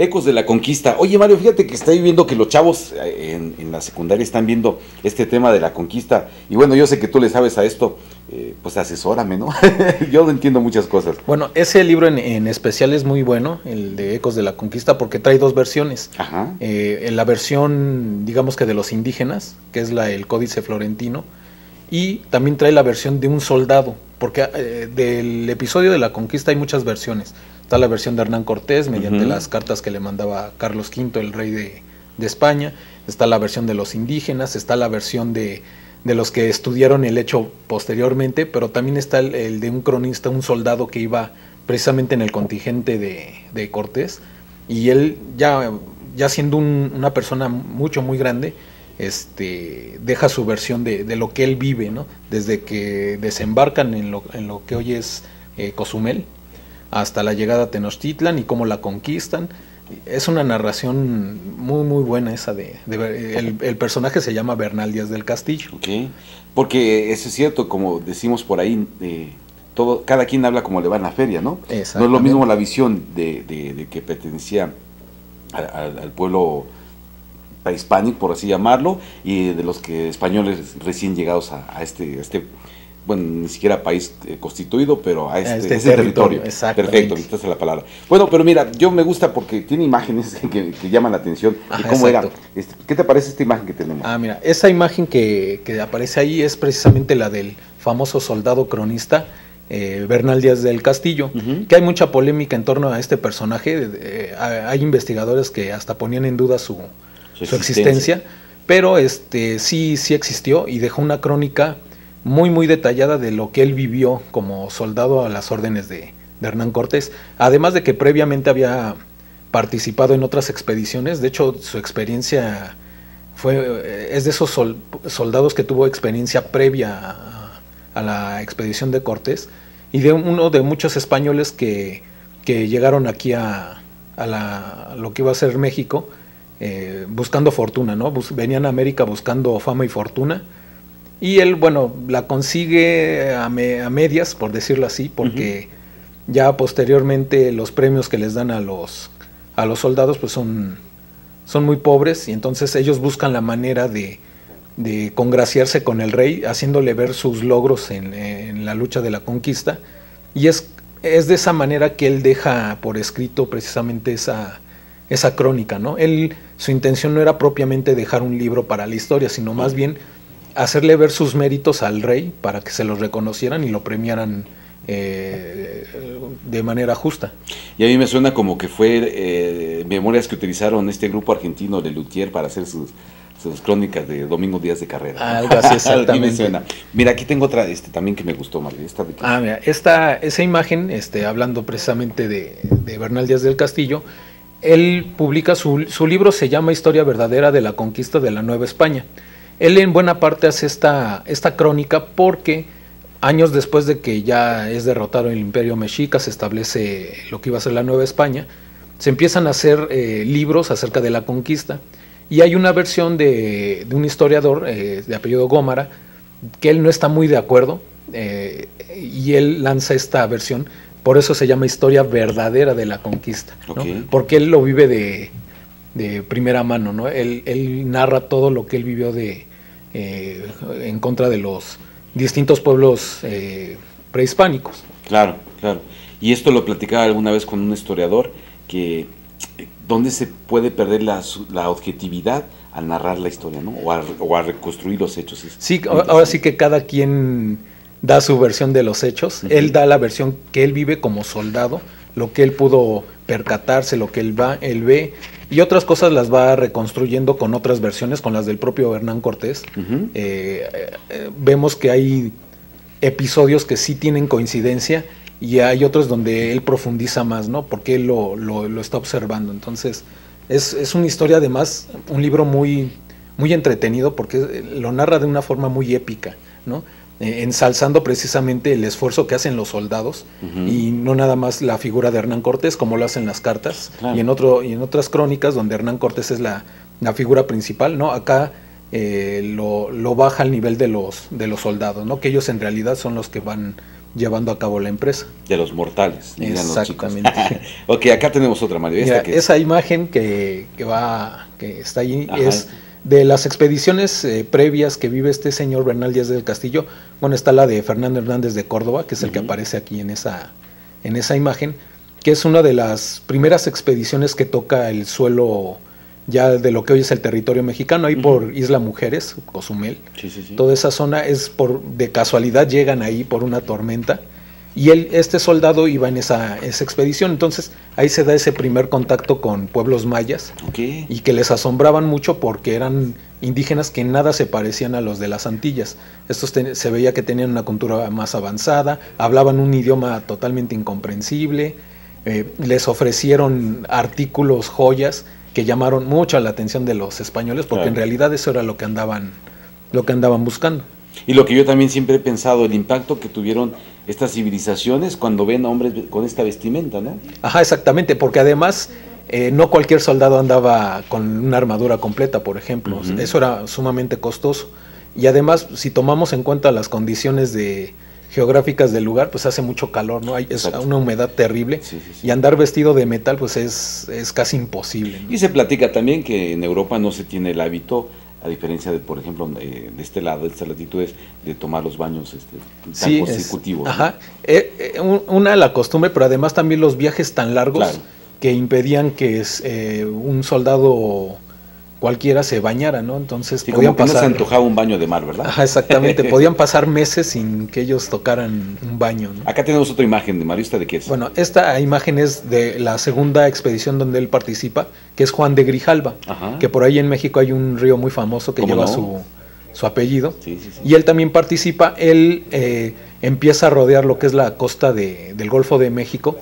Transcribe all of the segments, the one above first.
Ecos de la Conquista. Oye, Mario, fíjate que estoy viendo que los chavos eh, en, la secundaria están viendo este tema de la conquista. Y bueno, yo sé que tú le sabes a esto, eh, pues asesórame, ¿no? yo no entiendo muchas cosas. Bueno, ese libro en, especial es muy bueno, el de Ecos de la Conquista, porque trae dos versiones. Ajá. Eh, en la versión, digamos que de los indígenas, que es la el Códice Florentino, y también trae la versión de un soldado, porque del episodio de la conquista hay muchas versiones. Está la versión de Hernán Cortés mediante las cartas que le mandaba Carlos V, el rey de, España. Está la versión de los indígenas, está la versión de, los que estudiaron el hecho posteriormente, pero también está el, de un cronista, un soldado que iba precisamente en el contingente de, Cortés. Y él ya, ya siendo una persona mucho, muy grande, este, deja su versión de, lo que él vive, ¿no? Desde que desembarcan en lo, en lo que hoy es eh, Cozumel, hasta la llegada a Tenochtitlan y cómo la conquistan. Es una narración muy, muy buena esa de... el, personaje se llama Bernal Díaz del Castillo. Porque eso es cierto, como decimos por ahí, eh, todo, cada quien habla como le va en la feria, ¿no? No es lo mismo la visión de, que pertenecía al, pueblo prehispánico, por así llamarlo, y de los que españoles recién llegados a, a este, a este bueno, ni siquiera país eh, constituido, pero a este, este territorio. Perfecto, esta es la palabra. Bueno, pero mira, yo me gusta porque tiene imágenes que, llaman la atención. cómo era. Este, ¿Qué te parece esta imagen que tenemos? Ah, mira, esa imagen que, aparece ahí es precisamente la del famoso soldado cronista. Eh, Bernal Díaz del Castillo, que hay mucha polémica en torno a este personaje. Eh, hay investigadores que hasta ponían en duda su, su, existencia. pero este sí, sí existió y dejó una crónica muy muy detallada de lo que él vivió como soldado a las órdenes de, Hernán Cortés, además de que previamente había participado en otras expediciones, de hecho su experiencia fue, eh, es de esos soldados que tuvo experiencia previa a, la expedición de Cortés y de uno de muchos españoles que, que llegaron aquí a, a, la, lo que iba a ser México eh, buscando fortuna, ¿no? venían a América buscando fama y fortuna y él, bueno, la consigue a, medias, por decirlo así, porque ya posteriormente los premios que les dan a los, a los soldados pues son, son muy pobres y entonces ellos buscan la manera de, de congraciarse con el rey, haciéndole ver sus logros en, la lucha de la conquista. Y es, es, de esa manera que él deja por escrito precisamente esa, esa crónica, ¿no? Él, su intención no era propiamente dejar un libro para la historia, sino más bien hacerle ver sus méritos al rey para que se los reconocieran y lo premiaran eh, de manera justa. Y a mí me suena como que fue eh, memorias que utilizaron este grupo argentino de Luthier para hacer sus, sus crónicas de Domingo Díaz de Carrera. Algo así exactamente. Mira, aquí tengo otra este, también que me gustó, María. Esta ah, mira, esta, esa imagen, este, hablando precisamente de, de Bernal Díaz del Castillo, él publica su, su libro, se llama Historia Verdadera de la Conquista de la Nueva España. Él en buena parte hace esta, esta crónica porque años después de que ya es derrotado el imperio mexica, se establece lo que iba a ser la Nueva España, se empiezan a hacer eh, libros acerca de la conquista y hay una versión de, un historiador eh, de apellido Gómara que él no está muy de acuerdo eh, y él lanza esta versión, por eso se llama historia verdadera de la conquista, porque él lo vive de, de primera mano, ¿no? Él, él, narra todo lo que él vivió de, eh, en contra de los distintos pueblos eh, prehispánicos. Claro, claro. Y esto lo platicaba alguna vez con un historiador, que eh, dónde se puede perder la, objetividad al narrar la historia, ¿no? O a, reconstruir los hechos. Sí, ahora sí que cada quien da su versión de los hechos. Él da la versión que él vive como soldado, lo que él pudo percatarse, lo que él, va, él ve, y otras cosas las va reconstruyendo con otras versiones, con las del propio Hernán Cortés. Eh, eh, vemos que hay episodios que sí tienen coincidencia y hay otros donde él profundiza más, ¿no? Porque él lo, lo, está observando. Entonces, es, es, una historia además, un libro muy, muy entretenido porque lo narra de una forma muy épica, ¿no? Eh, ensalzando precisamente el esfuerzo que hacen los soldados y no nada más la figura de Hernán Cortés como lo hacen las cartas y en otro y en otras crónicas donde Hernán Cortés es la, figura principal, ¿no? Acá eh, lo, baja al nivel de los de los soldados, ¿no? Que ellos en realidad son los que van llevando a cabo la empresa. De los mortales. Exactamente. ok, acá tenemos otra, Mario. esa imagen que, va, que está ahí es de las expediciones eh, previas que vive este señor Bernal Díaz del Castillo. Bueno, está la de Fernando Hernández de Córdoba, que es el que aparece aquí en esa, en esa imagen, que es una de las primeras expediciones que toca el suelo ya de lo que hoy es el territorio mexicano, ahí por Isla Mujeres, Cozumel. Toda esa zona es por de casualidad llegan ahí por una tormenta y él, este soldado iba en esa, esa expedición, entonces ahí se da ese primer contacto con pueblos mayas y que les asombraban mucho porque eran indígenas que nada se parecían a los de las Antillas. Estos se veía que tenían una cultura más avanzada, hablaban un idioma totalmente incomprensible, eh, les ofrecieron artículos, joyas que llamaron mucho la atención de los españoles porque en realidad eso era lo que andaban, lo que andaban buscando. Y lo que yo también siempre he pensado, el impacto que tuvieron estas civilizaciones cuando ven a hombres con esta vestimenta, ¿no? Ajá, exactamente, porque además eh, no cualquier soldado andaba con una armadura completa, por ejemplo. Eso era sumamente costoso. Y además, si tomamos en cuenta las condiciones de, geográficas del lugar, pues hace mucho calor, ¿no? Hay, es una humedad terrible y andar vestido de metal, pues es, es casi imposible. Y se platica también que en Europa no se tiene el hábito a diferencia de, por ejemplo, de, este lado, de estas latitudes, de tomar los baños este, tan consecutivos. ajá. Eh, eh, una la costumbre, pero además también los viajes tan largos que impedían que eh, un soldado cualquiera se bañara, ¿no? Entonces podían pasar. No se antojaba un baño de mar, ¿verdad? Ajá, exactamente. podían pasar meses sin que ellos tocaran un baño. ¿no? Acá tenemos otra imagen de Mario, de qué es? Bueno, esta imagen es de la segunda expedición donde él participa, que es Juan de Grijalba, que por ahí en México hay un río muy famoso que lleva su, su, apellido. Sí, sí, y él también participa. Él eh, empieza a rodear lo que es la costa de, del Golfo de México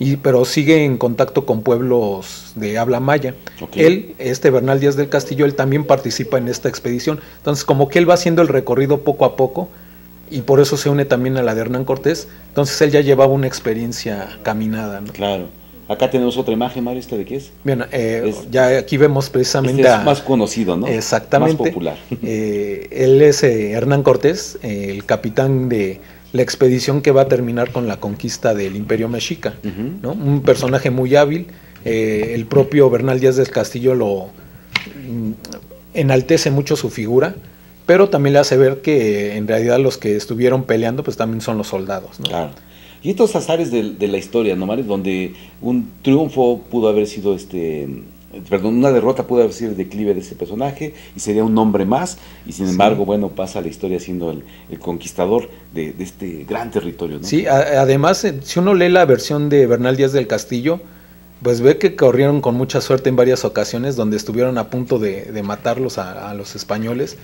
y, pero sigue en contacto con pueblos de habla maya. Él, este Bernal Díaz del Castillo, él también participa en esta expedición. Entonces, como que él va haciendo el recorrido poco a poco y por eso se une también a la de Hernán Cortés. Entonces, él ya llevaba una experiencia caminada. Claro. Acá tenemos otra imagen, Mario, ¿esta de qué es? Bien, eh, ya aquí vemos precisamente... Este es más conocido, ¿no? Exactamente. Más popular. Eh, él es eh, Hernán Cortés, el capitán de la expedición que va a terminar con la conquista del Imperio Mexica. ¿no? Un personaje muy hábil. Eh, el propio Bernal Díaz del Castillo lo mm, enaltece mucho su figura, pero también le hace ver que en realidad los que estuvieron peleando pues también son los soldados. ¿no? Claro. Y estos azares de, de la historia, ¿no, Donde un triunfo pudo haber sido este perdón, una derrota puede haber sido el declive de ese personaje y sería un nombre más, y sin embargo, bueno, pasa la historia siendo el, conquistador de, este gran territorio. Sí, además, eh, si uno lee la versión de Bernal Díaz del Castillo, pues ve que corrieron con mucha suerte en varias ocasiones donde estuvieron a punto de, matarlos a, los españoles.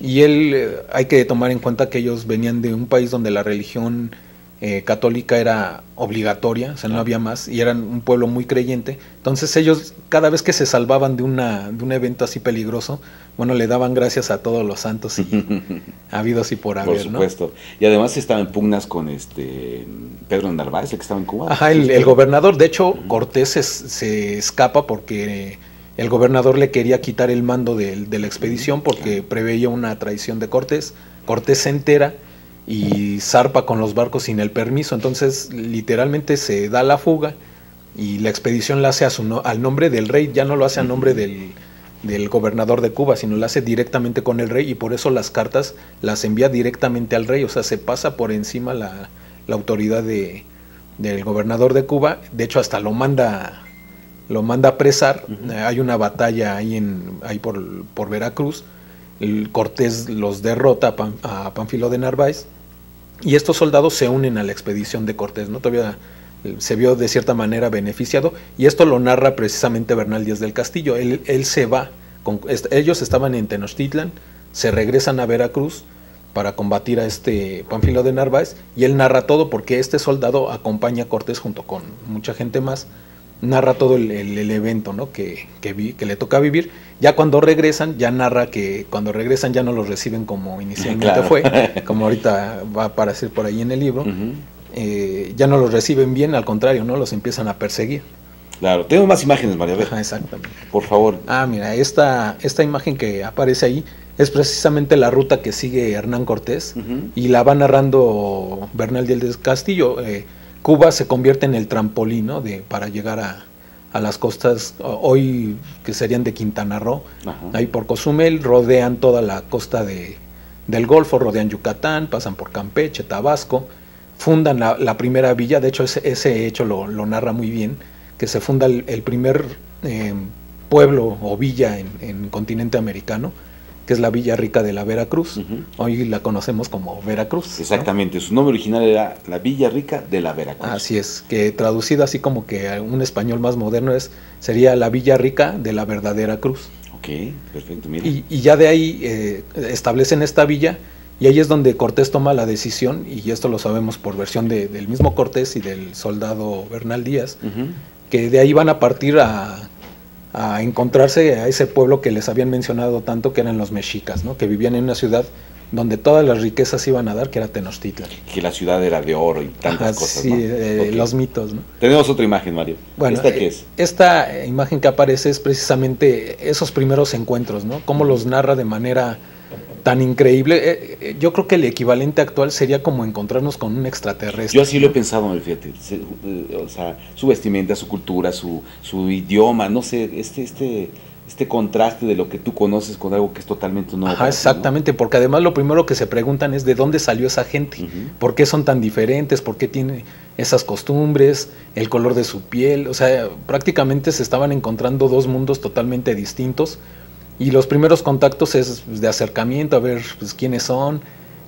Y él, eh, hay que tomar en cuenta que ellos venían de un país donde la religión eh, católica era obligatoria, o sea, no había más, y eran un pueblo muy creyente. Entonces ellos, cada vez que se salvaban de, una, de un evento así peligroso, bueno, le daban gracias a todos los santos y habidos y por haber. Por supuesto. Y además estaba en pugnas con este Pedro Narváez, el que estaba en Cuba. Ajá, el, gobernador. De hecho, Cortés se, escapa porque el gobernador le quería quitar el mando de, de la expedición porque preveía una traición de Cortés. Cortés se entera y zarpa con los barcos sin el permiso. Entonces, literalmente se da la fuga y la expedición la hace a su al nombre del rey, ya no lo hace a nombre del, del, gobernador de Cuba, sino lo hace directamente con el rey y por eso las cartas las envía directamente al rey, o sea, se pasa por encima la, la autoridad de, del gobernador de Cuba, de hecho hasta lo manda lo manda a apresar, hay una batalla ahí en ahí por, por Veracruz, el Cortés los derrota a, a Panfilo de Narváez y estos soldados se unen a la expedición de Cortés, ¿no? Todavía eh, se vio de cierta manera beneficiado y esto lo narra precisamente Bernal Díaz del Castillo. Él, él se va, con, ellos estaban en Tenochtitlan, se regresan a Veracruz para combatir a este Panfilo de Narváez y él narra todo porque este soldado acompaña a Cortés junto con mucha gente más narra todo el, evento ¿no? que, que, que, le toca vivir. Ya cuando regresan, ya narra que cuando regresan ya no los reciben como inicialmente fue, como ahorita va a aparecer por ahí en el libro. Eh, ya no los reciben bien, al contrario, ¿no? Los empiezan a perseguir. Claro, tengo más imágenes, María. exactamente. Por favor. Ah, mira, esta, esta imagen que aparece ahí es precisamente la ruta que sigue Hernán Cortés y la va narrando Bernal del Castillo. Eh, Cuba se convierte en el trampolín de, para llegar a, a, las costas, hoy que serían de Quintana Roo, ahí por Cozumel, rodean toda la costa de, del Golfo, rodean Yucatán, pasan por Campeche, Tabasco, fundan la, primera villa, de hecho ese, ese hecho lo, lo, narra muy bien, que se funda el, primer eh, pueblo o villa en, en continente americano, que es la Villa Rica de la Veracruz. Hoy la conocemos como Veracruz. Exactamente, su nombre original era la Villa Rica de la Veracruz. Así es, que traducido así como que un español más moderno es sería la Villa Rica de la verdadera cruz. Ok, perfecto, mira. Y, ya de ahí eh, establecen esta villa y ahí es donde Cortés toma la decisión, y esto lo sabemos por versión del mismo Cortés y del soldado Bernal Díaz, que de ahí van a partir a a encontrarse a ese pueblo que les habían mencionado tanto, que eran los mexicas, ¿no? que vivían en una ciudad donde todas las riquezas iban a dar, que era Tenochtitlan. Que la ciudad era de oro y tantas cosas. Sí, eh, los mitos. ¿no? Tenemos otra imagen, Mario. Bueno, ¿Esta qué es? Esta imagen que aparece es precisamente esos primeros encuentros, ¿no? Cómo los narra de manera tan increíble. Eh, eh, yo creo que el equivalente actual sería como encontrarnos con un extraterrestre. Yo así lo he pensado, fíjate. Eh, o sea, su vestimenta, su cultura, su, su idioma, no sé, este, este, este contraste de lo que tú conoces con algo que es totalmente nuevo. Ajá, exactamente, porque además lo primero que se preguntan es de dónde salió esa gente, por qué son tan diferentes, por qué tiene esas costumbres, el color de su piel, o sea, prácticamente se estaban encontrando dos mundos totalmente distintos y los primeros contactos es de acercamiento, a ver pues, quiénes son.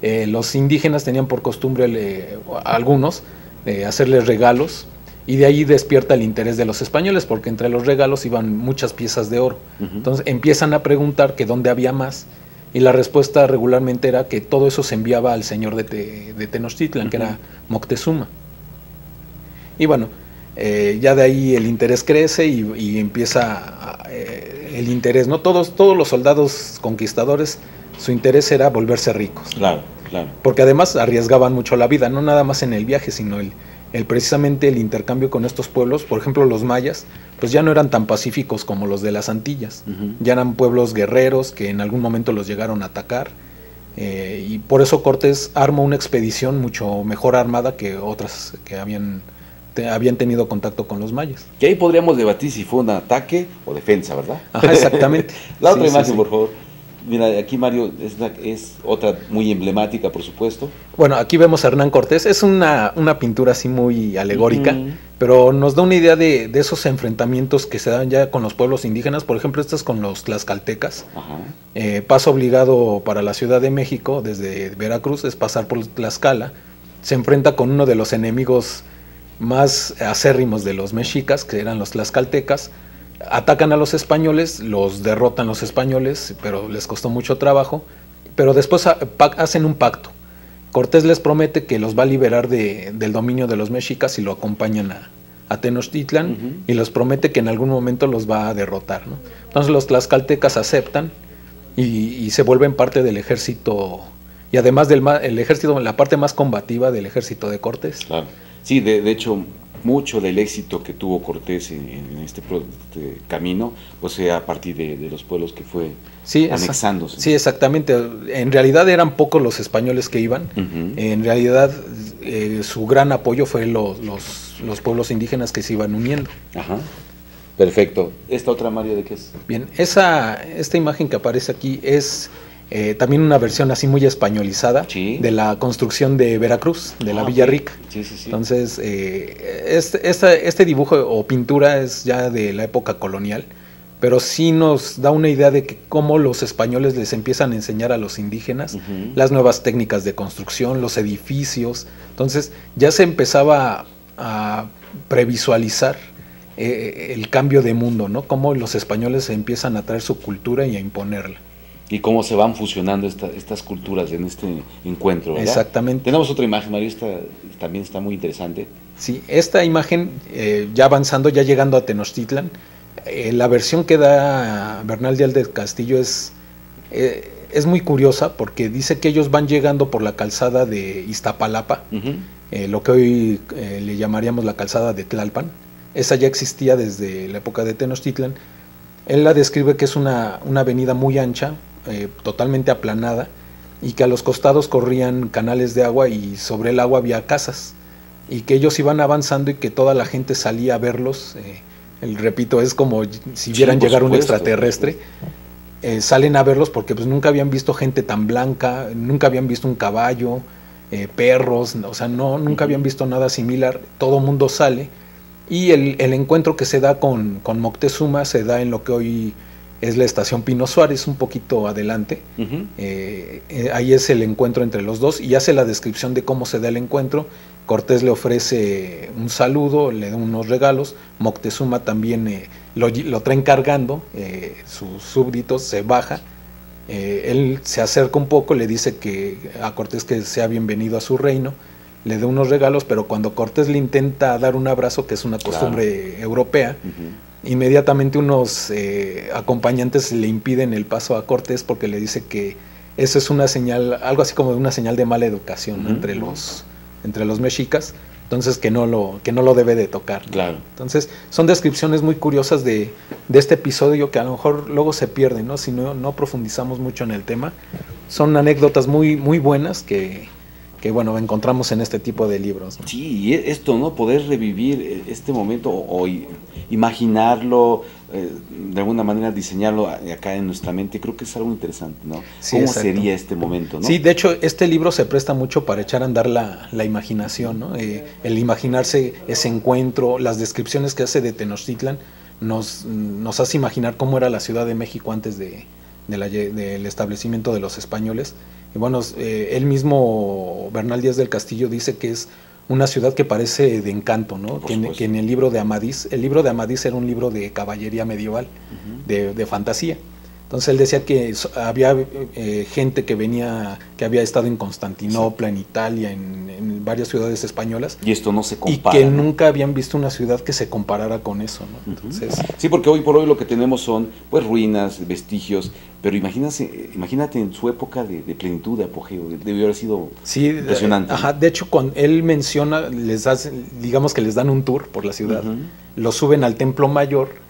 Eh, los indígenas tenían por costumbre, algunos, hacerles regalos y de ahí despierta el interés de los españoles porque entre los regalos iban muchas piezas de oro. Entonces empiezan a preguntar que dónde había más y la respuesta regularmente era que todo eso se enviaba al señor de, de Tenochtitlan, que era Moctezuma. Y bueno, eh, ya de ahí el interés crece y, empieza eh, el interés, ¿no? Todos, todos los soldados conquistadores, su interés era volverse ricos. Claro, claro. Porque además arriesgaban mucho la vida, no nada más en el viaje, sino el, el precisamente el intercambio con estos pueblos, por ejemplo los mayas, pues ya no eran tan pacíficos como los de las Antillas, ya eran pueblos guerreros que en algún momento los llegaron a atacar. Eh, y por eso Cortés armó una expedición mucho mejor armada que otras que habían habían tenido contacto con los mayas. Que ahí podríamos debatir si fue un ataque o defensa, ¿verdad? exactamente. la otra imagen, por favor. Mira, aquí Mario es, es, otra muy emblemática, por supuesto. Bueno, aquí vemos a Hernán Cortés. Es una, una pintura así muy alegórica, pero nos da una idea de, de, esos enfrentamientos que se dan ya con los pueblos indígenas. Por ejemplo, estas con los tlaxcaltecas. Eh, paso obligado para la Ciudad de México desde Veracruz es pasar por Tlaxcala. Se enfrenta con uno de los enemigos más acérrimos de los mexicas, que eran los tlaxcaltecas, atacan a los españoles, los derrotan los españoles, pero les costó mucho trabajo, pero después hacen un pacto. Cortés les promete que los va a liberar del dominio de los mexicas y lo acompañan a, Tenochtitlan y les promete que en algún momento los va a derrotar. Entonces los tlaxcaltecas aceptan y, se vuelven parte del ejército y además del el ejército, la parte más combativa del ejército de Cortés. Claro. Sí, de, hecho, mucho del éxito que tuvo Cortés en, este, este, camino, pues a partir de, los pueblos que fue anexándose. Sí, exactamente. En realidad eran pocos los españoles que iban. En realidad eh, su gran apoyo fue los, los, pueblos indígenas que se iban uniendo. Ajá. Perfecto. ¿Esta otra, María, de qué es? Bien, esa, esta imagen que aparece aquí es eh, también una versión así muy españolizada de la construcción de Veracruz, de la ah, Villa Rica. Entonces, eh, este, este, dibujo o pintura es ya de la época colonial, pero sí nos da una idea de que cómo los españoles les empiezan a enseñar a los indígenas las nuevas técnicas de construcción, los edificios. Entonces, ya se empezaba a previsualizar eh, el cambio de mundo, ¿no? Cómo los españoles empiezan a traer su cultura y a imponerla y cómo se van fusionando estas culturas en este encuentro. ¿verdad? Exactamente. Tenemos otra imagen, María, esta también está muy interesante. Sí, esta imagen, eh, ya avanzando, ya llegando a Tenochtitlan, eh, la versión que da Bernal Díaz del Castillo es, eh, es muy curiosa porque dice que ellos van llegando por la calzada de Iztapalapa, lo que hoy le llamaríamos la calzada de Tlalpan. Esa ya existía desde la época de Tenochtitlan. Él la describe que es una, una avenida muy ancha, eh, totalmente aplanada y que a los costados corrían canales de agua y sobre el agua había casas y que ellos iban avanzando y que toda la gente salía a verlos. Eh, el, repito, es como si vieran llegar un extraterrestre. Eh, salen a verlos porque pues nunca habían visto gente tan blanca, nunca habían visto un caballo, eh, perros, o sea, no, nunca habían visto nada similar. Todo mundo sale y el, encuentro que se da con, con, Moctezuma se da en lo que hoy es la estación Pino Suárez, un poquito adelante. ahí es el encuentro entre los dos y hace la descripción de cómo se da el encuentro. Cortés le ofrece un saludo, le da unos regalos, Moctezuma también eh, lo, traen cargando, eh, sus súbditos se baja, eh, él se acerca un poco, le dice que a Cortés que sea bienvenido a su reino, le da unos regalos, pero cuando Cortés le intenta dar un abrazo, que es una costumbre europea, inmediatamente unos acompañantes le impiden el paso a Cortés porque le dice que eso es una señal, algo así como una señal de mala educación entre los entre los mexicas, entonces que no lo, que no lo debe de tocar. Claro. Entonces, son descripciones muy curiosas de, de, este episodio que a lo mejor luego se pierden, ¿no? Si no, no profundizamos mucho en el tema. Son anécdotas muy, muy buenas que, que bueno, encontramos en este tipo de libros. Sí, y esto, ¿no? Poder revivir este momento o, imaginarlo, eh, de alguna manera diseñarlo acá en nuestra mente, creo que es algo interesante, ¿no? ¿Cómo sería este momento, ¿no? Sí, de hecho, este libro se presta mucho para echar a andar la, la imaginación, ¿no? Eh, el imaginarse ese encuentro, las descripciones que hace de Tenochtitlan, nos, nos hace imaginar cómo era la Ciudad de México antes de, del establecimiento de los españoles y bueno, eh, él mismo, Bernal Díaz del Castillo, dice que es una ciudad que parece de encanto, ¿no? Que en, el libro de Amadís, el libro de Amadís era un libro de caballería medieval, de, de fantasía. Entonces él decía que había eh, gente que venía, que había estado en Constantinopla, en Italia, en, varias ciudades españolas. Y esto no se compara. Y que nunca habían visto una ciudad que se comparara con eso, ¿no? Entonces, sí, porque hoy por hoy lo que tenemos son pues ruinas, vestigios, pero imagínate, imagínate en su época de, plenitud, de apogeo, debió haber sido impresionante. ajá, de hecho, cuando él menciona, les hace, digamos que les dan un tour por la ciudad, lo suben al Templo Mayor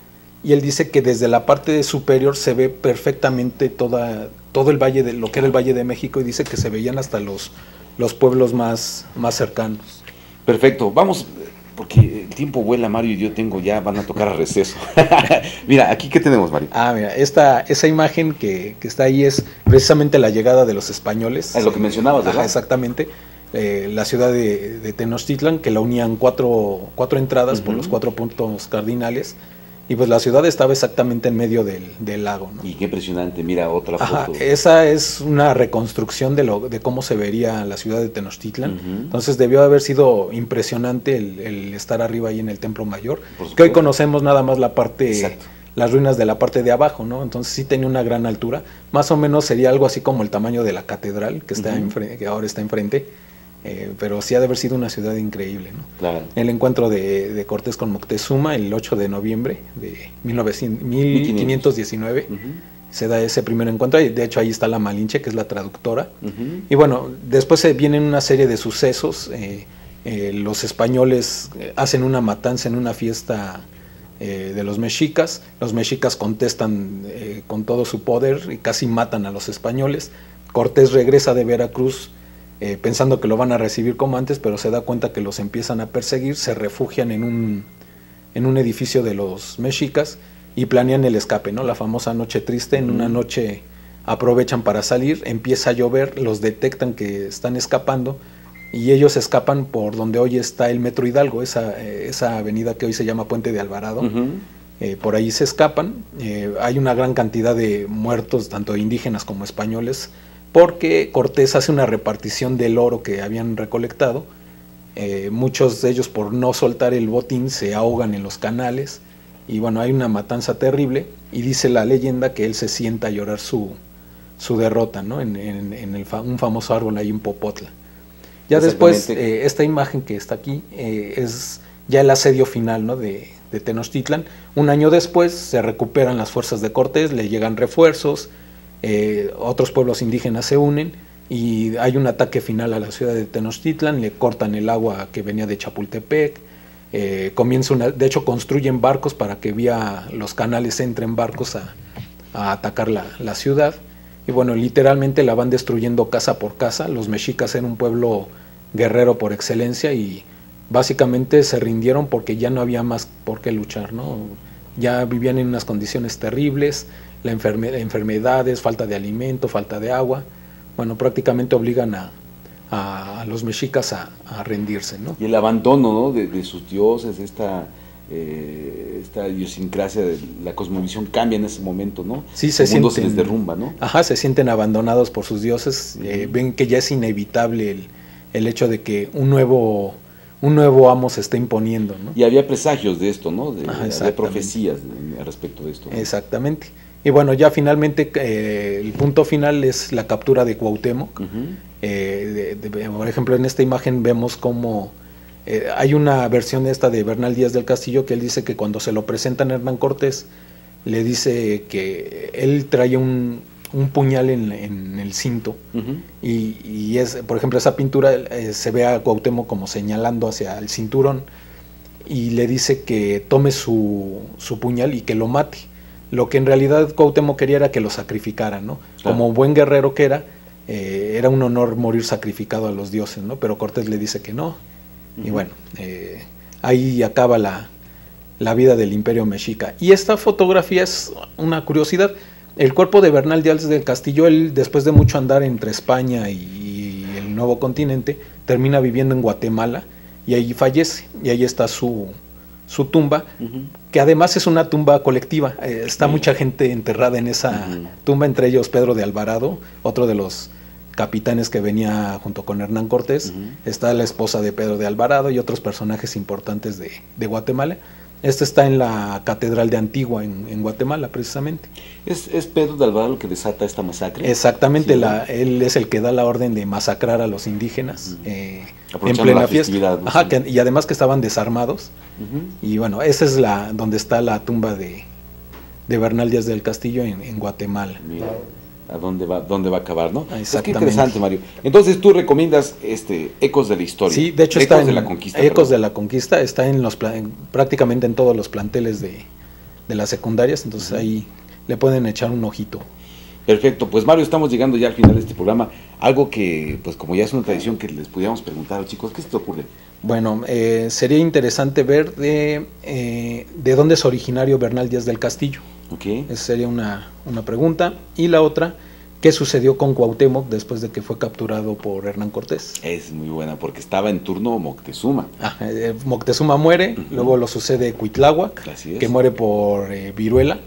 y él dice que desde la parte superior se ve perfectamente toda, todo el valle de lo que era el Valle de México y dice que se veían hasta los, los pueblos más, más cercanos. Perfecto, vamos, porque el tiempo vuela, Mario, y yo tengo ya, van a tocar a receso. mira, aquí qué tenemos, Mario. Ah, mira, esta, esa imagen que, está ahí es precisamente la llegada de los españoles. Es lo que mencionabas, ¿verdad? exactamente. Eh, la ciudad de, Tenochtitlan, que la unían cuatro, cuatro entradas por los cuatro puntos cardinales y pues la ciudad estaba exactamente en medio del, lago. ¿no? Y qué impresionante, mira otra foto. esa es una reconstrucción de, lo, de cómo se vería la ciudad de Tenochtitlan. Entonces debió haber sido impresionante el, estar arriba ahí en el Templo Mayor. Que hoy conocemos nada más la parte, las ruinas de la parte de abajo, ¿no? Entonces sí tenía una gran altura. Más o menos sería algo así como el tamaño de la catedral que, está que ahora está enfrente. Eh, pero sí ha de haber sido una ciudad increíble. ¿no? El encuentro de, Cortés con Moctezuma el 8 de noviembre de 1519 se da ese primer encuentro de hecho ahí está la Malinche que es la traductora. Y bueno, después se vienen una serie de sucesos. Eh, eh, los españoles hacen una matanza en una fiesta de los mexicas. Los mexicas contestan con todo su poder y casi matan a los españoles. Cortés regresa de Veracruz eh, pensando que lo van a recibir como antes, pero se da cuenta que los empiezan a perseguir, se refugian en un, en un edificio de los mexicas y planean el escape, ¿no? La famosa noche triste, en una noche aprovechan para salir, empieza a llover, los detectan que están escapando y ellos escapan por donde hoy está el Metro Hidalgo, esa, eh, esa avenida que hoy se llama Puente de Alvarado. Eh, por ahí se escapan, hay una gran cantidad de muertos, tanto indígenas como españoles, porque Cortés hace una repartición del oro que habían recolectado. Eh, muchos de ellos por no soltar el botín se ahogan en los canales y bueno, hay una matanza terrible y dice la leyenda que él se sienta a llorar su, su derrota ¿no? en, el un famoso árbol ahí en Popotla. Ya después, eh, esta imagen que está aquí eh, es ya el asedio final ¿no? de, de Tenochtitlan. Un año después se recuperan las fuerzas de Cortés, le llegan refuerzos, eh, otros pueblos indígenas se unen y hay un ataque final a la ciudad de Tenochtitlan, le cortan el agua que venía de Chapultepec, eh, comienza de hecho construyen barcos para que vía los canales entren barcos a, atacar la, ciudad Y bueno, literalmente la van destruyendo casa por casa. Los mexicas eran un pueblo guerrero por excelencia y básicamente se rindieron porque ya no había más por qué luchar, ¿no? Ya vivían en unas condiciones terribles, la enfermedades, falta de alimento, falta de agua. Bueno, prácticamente obligan a, a, los mexicas a, rendirse, ¿no? Y el abandono, ¿no? de, sus dioses, esta eh, esta idiosincrasia de la cosmovisión cambia en ese momento, ¿no? Sí, se el mundo se les derrumba, ¿no? Ajá, se sienten abandonados por sus dioses, eh, ven que ya es inevitable el, el, hecho de que un nuevo un nuevo amo se está imponiendo, ¿no? Y había presagios de esto, ¿no? De, profecías respecto de esto. Exactamente. Y bueno, ya finalmente eh, el punto final es la captura de Cuauhtémoc. por ejemplo, en esta imagen vemos cómo eh, hay una versión esta de Bernal Díaz del Castillo que él dice que cuando se lo presentan a Hernán Cortés, le dice que él trae un, puñal en, el cinto y, es, por ejemplo, esa pintura eh, se ve a Cuauhtémoc como señalando hacia el cinturón y le dice que tome su, puñal y que lo mate. Lo que en realidad Cuauhtémoc quería era que lo sacrificara, ¿no? Como buen guerrero que era, eh, era un honor morir sacrificado a los dioses, ¿no? Pero Cortés le dice que no, y bueno, eh, ahí acaba la, vida del imperio mexica. Y esta fotografía es una curiosidad. El cuerpo de Bernal Díaz del Castillo, él después de mucho andar entre España y el nuevo continente, termina viviendo en Guatemala y ahí fallece. Y ahí está su, su tumba, que además es una tumba colectiva. Eh, está mucha gente enterrada en esa tumba, entre ellos Pedro de Alvarado, otro de los capitanes que venía junto con Hernán Cortés, está la esposa de Pedro de Alvarado y otros personajes importantes de, Guatemala. Este está en la Catedral de Antigua, en, Guatemala, precisamente. ¿Es, Pedro de Alvarado el que desata esta masacre? Exactamente, él es el que da la orden de masacrar a los indígenas eh, en plena fiesta. y además que estaban desarmados. Y bueno, esa es la donde está la tumba de, de Bernal Díaz del Castillo en, Guatemala a dónde va, dónde va a acabar, ¿no? Es que interesante, Mario. Entonces tú recomiendas este Ecos de la Historia. Sí, de hecho está en, de la Conquista. Ecos de la Conquista está en los prácticamente en todos los planteles de, las secundarias, entonces ahí le pueden echar un ojito. Perfecto, pues Mario, estamos llegando ya al final de este programa. Algo que, pues como ya es una tradición que les pudiéramos preguntar a los chicos, ¿qué se te ocurre? Bueno, eh, sería interesante ver de, eh, de dónde es originario Bernal Díaz del Castillo. Esa sería una, una pregunta. Y la otra, ¿Qué sucedió con Cuauhtémoc después de que fue capturado por Hernán Cortés? Es muy buena, porque estaba en turno Moctezuma. Ah, eh, Moctezuma muere, luego lo sucede Cuitláhuac, que muere por eh, viruela,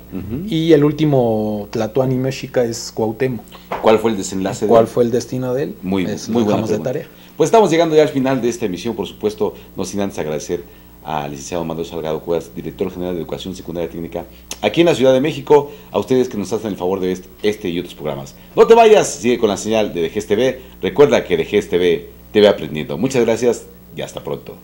y el último Tlatuani Mexica es Cuauhtémoc. ¿Cuál fue el desenlace ¿Cuál fue el destino de él? Muy, muy buena de tarea. Pues estamos llegando ya al final de esta emisión, por supuesto, no sin antes agradecer al licenciado Manuel Salgado Cuevas, director general de Educación Secundaria Técnica, aquí en la Ciudad de México, a ustedes que nos hacen el favor de este, y otros programas. No te vayas, sigue con la señal de DGS TV. Recuerda que DGS TV te ve aprendiendo. Muchas gracias y hasta pronto.